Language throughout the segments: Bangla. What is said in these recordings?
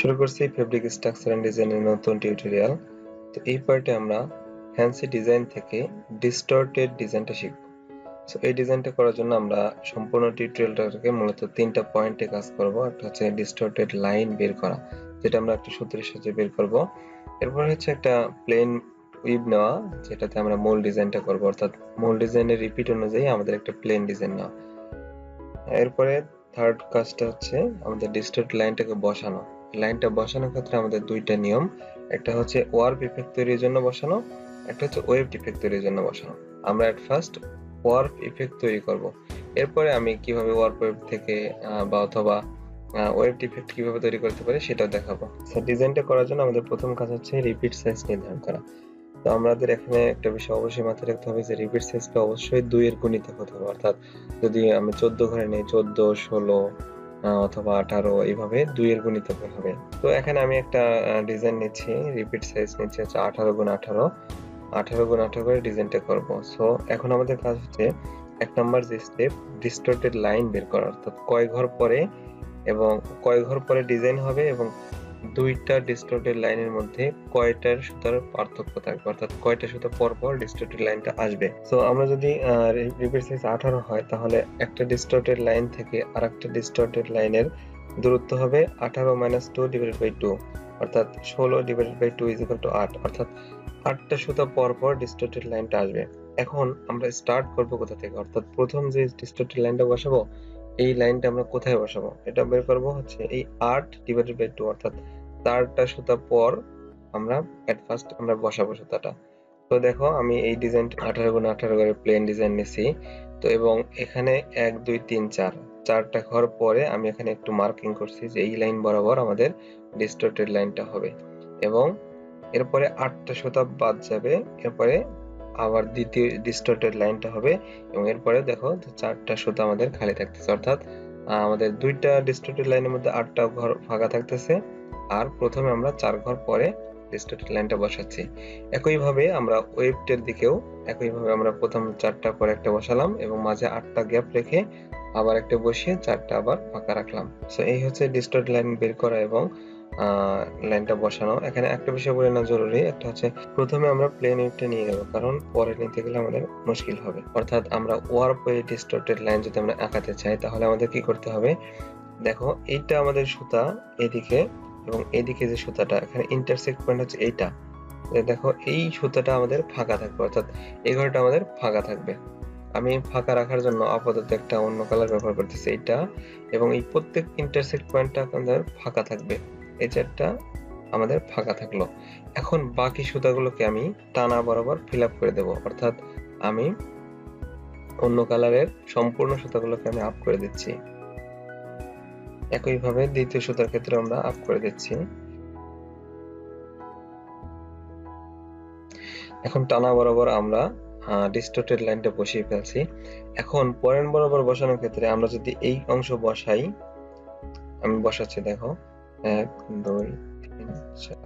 শুরু করছি ফেব্রিক স্ট্রাকচার এন্ড ডিজাইনের নতুন টিউটোরিয়াল তো এই পার্টে আমরা ফ্যান্সি ডিজাইন থেকে ডিস্টর্টেড ডিজাইনটা শিখব। সো এই ডিজাইনটা করার জন্য আমরা সম্পূর্ণ টিউটোরিয়ালটাকে মূলত তিনটা পয়েন্টে কাজ করব। একটা হচ্ছে ডিস্টর্টেড লাইন বের করা, যেটা আমরা একটা সূত্রের সাহায্যে বের করব। এরপর হচ্ছে একটা প্লেন উইব নেওয়া, যেটাতে আমরা মূল ডিজাইনটা করব। অর্থাৎ মূল ডিজাইনের রিপিট অনুযায়ী আমাদের একটা প্লেন ডিজাইন নেওয়া। এরপরে থার্ড কাজটা হচ্ছে আমাদের ডিস্টর্ট লাইনটাকে বসানো। লাইনটা বসানোর ক্ষেত্রে আমাদের দুইটা নিয়ম। একটা হচ্ছে ওয়ার্প ইফেক্ট তৈরির জন্য বসানো, একটা হচ্ছে ওয়েভ ইফেক্ট তৈরির জন্য বসানো। আমরা এট ফার্স্ট ওয়ার্প ইফেক্ট তৈরি করব। এরপরে আমি কীভাবে ওয়ার্প ওয়েভ থেকে বা অথবা ওয়েভ ইফেক্ট কীভাবে তৈরি করতে পারি সেটাও দেখাবো। সো ডিজাইনটা করার জন্য আমাদের প্রথম কাজ হচ্ছে রিপিট সাইজ নির্ধারণ করা। তো আমাদের এখানে একটা বিষয় অবশ্যই মাথায় রাখতে হবে যে রিপিট সাইজটা অবশ্যই দুই এর গুণিত হতে হবে। অর্থাৎ যদি আমি চোদ্দ ঘরে নেই, চোদ্দ, ষোলো অথবা আঠারো, এইভাবে দুইয়ের গুণিত হবে। তো এখানে আমি একটা ডিজাইন নিচ্ছি রিপিট সাইজ নিচ্ছি হচ্ছে আঠারো গুণ আঠারো। আঠারো গুণ আঠারো করে ডিজাইনটা করব। সো এখন আমাদের কাজ হচ্ছে এক নম্বর যে স্টেপ ডিস্টর্টেড লাইন বের করা অর্থাৎ কয় ঘর পরে এবং কয় ঘর পরে ডিজাইন হবে এবং দুইটা ডিস্টর্টেড লাইনের মধ্যে কয়টার সুতার পার্থক্য থাকবে? অর্থাৎ কয়টা সুতা পর পর ডিস্টর্টেড লাইনটা আসবে? সো আমরা যদি রিপিট সাইজ আঠারো হয়, তাহলে একটা ডিস্টর্টেড লাইন থেকে আর একটা ডিস্টর্টেড লাইনের দূরত্ব হবে আঠারো minus two divided by two অর্থাৎ ষোলো divided by two is equal to আট, অর্থাৎ আটটা সুতা পর পর ডিস্টর্টেড লাইনটা আসবে। এখন আমরা স্টার্ট করব কোথা থেকে? অর্থাৎ প্রথম যে ডিস্টর্টেড লাইনটা বসাবো, এই লাইনটা আমরা কোথায় বসাবো? এটা বের করব হচ্ছে এই আট ডিভাইডেড বাই টু অর্থাৎ চারটা সুতা পর আমরা এট ফার্স্ট আমরা বসাবো সুতাটা। তো দেখো, আমি এই ডিজাইন আঠারো গুণ আঠারো করে প্লেন ডিজাইন নিছি। তো এবং এখানে এক, দুই, তিন, চার। চারটা ঘর পরে আমি এখানে একটু মার্কিং করছি যে এই লাইন বরাবর আমাদের ডিস্টর্টেড লাইনটা হবে। এবং এরপরে আটটা সুতা বাদ যাবে, এরপরে আবার দ্বিতীয় ডিস্টর্টেড লাইনটা হবে। এবং এরপরে দেখো, চারটা সুতা আমাদের খালি থাকতেছে। অর্থাৎ আমাদের দুইটা ডিস্ট্রিক্টের লাইনের মধ্যে আটটা ঘর ফাঁকা থাকতেছে। আর প্রথমে আমরা চার ঘর পরে ডিস্ট্রিক্টের লাইনটা বসাচ্ছি। একইভাবে আমরা ওয়েবটের দিকেও, একইভাবে আমরা প্রথম চারটা পরে একটা বসালাম এবং মাঝে আটটা গ্যাপ রেখে আবার একটা বসিয়ে চারটা আবার ফাঁকা রাখলাম। সো এই হচ্ছে ডিস্ট্রিক্ট লাইন বের করা এবং লাইনটা বসানো। এখানে একটা বিষয় বলে না, জরুরি। একটা হচ্ছে, প্রথমে আমরা প্লেন ওয়েভটা নিয়ে নেব, কারণ পরে নিতে গেলে আমাদের মুশকিল হবে। অর্থাৎ আমরা ওয়ার্প ওয়ে ডিস্টর্টেড লাইন যদি আমরা আঁকাতে চাই, তাহলে আমাদের কি করতে হবে? দেখো, এইটা আমাদের সুতা এদিকে এবং এদিকে যে সুতাটা, এখানে ইন্টারসেক্ট পয়েন্ট হচ্ছে এইটা। দেখো, এই সুতাটা আমাদের ফাঁকা থাকবে, অর্থাৎ এই ঘরটা আমাদের ফাঁকা থাকবে। আমি ফাঁকা রাখার জন্য আপাতত একটা অন্য কালার ব্যবহার করতেছি, এইটা। এবং এই প্রত্যেক ইন্টারসেক্ট পয়েন্টটা আমাদের ফাঁকা থাকবে। এই চারটা আমাদের ফাঁকা থাকল। এখন বাকি সুতাগুলোকে আমি টানা বরাবর ফিল আপ করে দেব। অর্থাৎ আমি অন্য কালারের সম্পূর্ণ সুতাগুলোকে আমি আপ করে দিচ্ছি। একইভাবে দ্বিতীয় সুতার ক্ষেত্রে আমরা আপ করে দিচ্ছি। এখন টানা বরাবর আমরা ডিস্টর্টেড লাইনটা বসিয়ে ফেলছি। এখন পয়েন্ট বরাবর বসানোর ক্ষেত্রে আমরা যদি এই অংশ বসাই, আমি বসাচ্ছি, দেখো। এক, দুই, তিন, চার।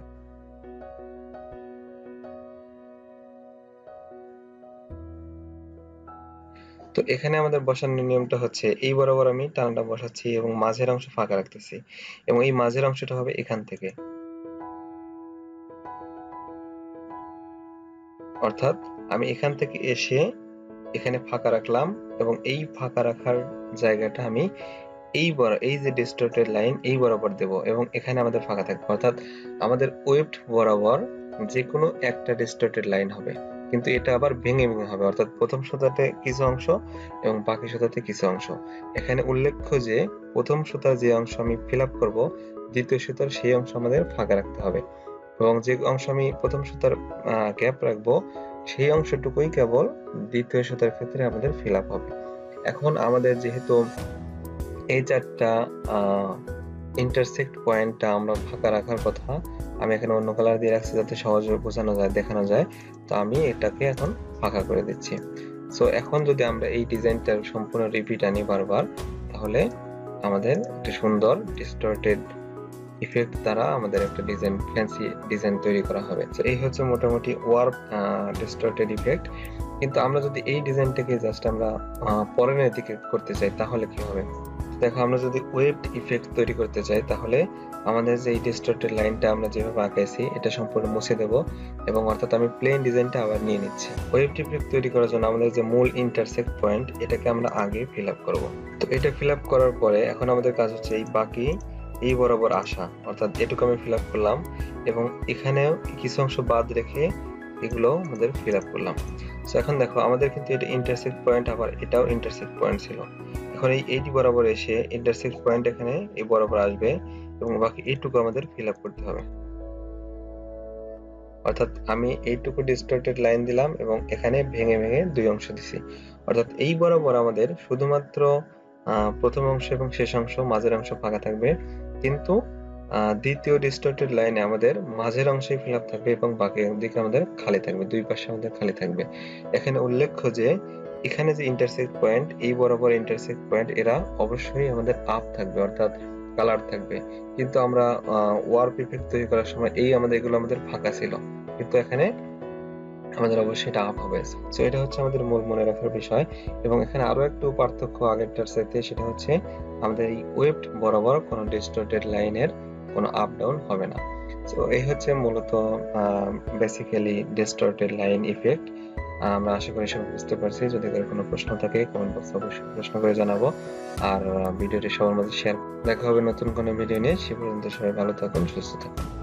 তো এখানে আমাদের বসানোর নিয়মটা হচ্ছে, এই বরাবর আমি টানাটা বসাচ্ছি এবং মাঝের অংশ ফাঁকা রাখতেছি এবং এই মাঝের অংশটা হবে এখান থেকে। অর্থাৎ আমি এখান থেকে এসে এখানে ফাঁকা রাখলাম এবং এই ফাঁকা রাখার জায়গাটা আমি এই বড় এই যে ডিস্টর্টেড লাইন এই বরাবর দেব এবং এখানে আমাদের ফাঁকা থাকবে। অর্থাৎ আমাদের ওয়েবড বরাবর যে কোনো একটা ডিস্টর্টেড লাইন হবে। কিন্তু এটা আবার ভেঙে ভেঙে হবে। অর্থাৎ প্রথম সুতাতে কিছু অংশ এবং বাকি সুতাতে কিছু অংশ। এখানে উল্লেখ্য যে, প্রথম সুতার যে অংশ আমি ফিল আপ করব, দ্বিতীয় সুতার সেই অংশ আমাদের ফাঁকা রাখতে হবে। এবং যে অংশ আমি প্রথম সুতার গ্যাপ রাখব, সেই অংশটুকুই কেবল দ্বিতীয় সুতার ক্ষেত্রে আমাদের ফিল আপ হবে। এখন আমাদের যেহেতু এই চারটা ইন্টারসেক্ট পয়েন্টটা আমরা ফাঁকা রাখার কথা, আমি এখানে অন্য কালার দিয়ে রাখছি যাতে সহজে বোঝানো যায়, দেখানো যায়। তো আমি এটাকে এখন ফাঁকা করে দিচ্ছি। সো এখন যদি আমরা এই ডিজাইনটার সম্পূর্ণ রিপিট আনি বারবার, তাহলে আমাদের একটা সুন্দর ডিস্টর্টেড ইফেক্ট দ্বারা আমাদের একটা ডিজাইন ফ্যান্সি ডিজাইন তৈরি করা হবে। তো এই হচ্ছে মোটামুটি ওয়ার্প ডিস্টর্টেড ইফেক্ট কিন্তু আমরা যদি এই ডিজাইনটাকে জাস্ট আমরা পরের দিকে করতে চাই, তাহলে কি হবে? দেখো, আমরা যদি ওয়েবড ইফেক্ট তৈরি করতে চাই, তাহলে আমাদের যে এই ডিস্টর্টেড লাইনটা আমরা যেভাবে আঁকাইছি, এটা সম্পূর্ণ মুছে দেব এবং অর্থাৎ আমি প্লেন ডিজাইনটা আবার নিয়ে নিচ্ছি। ওয়েবড ইফেক্ট তৈরি করার জন্য আমাদের যে মূল ইন্টারসেক্ট পয়েন্ট এটাকে আমরা আগে ফিল আপ করব। তো এটা ফিল আপ করার পরে এখন আমাদের কাজ হচ্ছে এই বাকি, এই বরাবর আসা। অর্থাৎ এটুকু আমি ফিল আপ করলাম এবং এখানেও কিছু অংশ বাদ রেখে এগুলো আমাদের ফিল আপ করলাম। তো এখন দেখো, আমাদের কিন্তু এটা ইন্টারসেক্ট পয়েন্ট আবার এটাও ইন্টারসেক্ট পয়েন্ট ছিল। এখন এই এইটি বরাবর এসে ইন্টারসেক্ট পয়েন্ট এখানে এই বরাবর আসবে এবং বাকি এইটুকু আমাদের ফিল আপ করতে হবে। অর্থাৎ আমি এইটুকু ডিস্টর্টেড লাইন দিলাম এবং এখানে ভেঙে ভেঙে দুই অংশ দিছি। অর্থাৎ এই বরাবর আমাদের শুধুমাত্র প্রথম অংশ এবং শেষ অংশ মাঝের অংশ ফাঁকা থাকবে। কিন্তু দ্বিতীয় ডিস্টর্টেড লাইনে আমাদের মাঝের অংশে ফিল আপ থাকবে এবং বাকি দিকে আমাদের খালি থাকবে, দুই পাশে আমাদের খালি থাকবে। এখানে উল্লেখ্য যে এখানে যে ইন্টারসেক্ট পয়েন্ট এই বরাবর ইন্টারসেক্ট পয়েন্ট এরা অবশ্যই আমাদের আপ থাকবে, অর্থাৎ কালার থাকবে। কিন্তু আমরা ওয়ার্প ইফেক্ট তৈরি করার সময় এই আমাদের, এগুলো আমাদের ফাঁকা ছিল। কিন্তু এখানে আমাদের অবশ্যই এটা আপ হবে। সো এটা হচ্ছে আমাদের মূল মনে রাখার বিষয়। এবং এখানে আরও একটু পার্থক্য আগেরটার সাথে সেটা হচ্ছে আমাদের এই ওয়েবড বরাবর কোনো ডিস্টর্টেড লাইনের কোনো আপ ডাউন হবে না। তো এই হচ্ছে মূলত বেসিক্যালি ডিস্টর্টেড লাইন ইফেক্ট আমরা আশা করি সবাই বুঝতে পারছি। যদি কারও কোনো প্রশ্ন থাকে কমেন্ট বক্সে অবশ্যই প্রশ্ন করে জানাব। আর ভিডিওটি সবার মধ্যে শেয়ার দেখা হবে নতুন কোনো ভিডিও নিয়ে। সে পর্যন্ত সবাই ভালো থাকুন, সুস্থ থাকুন।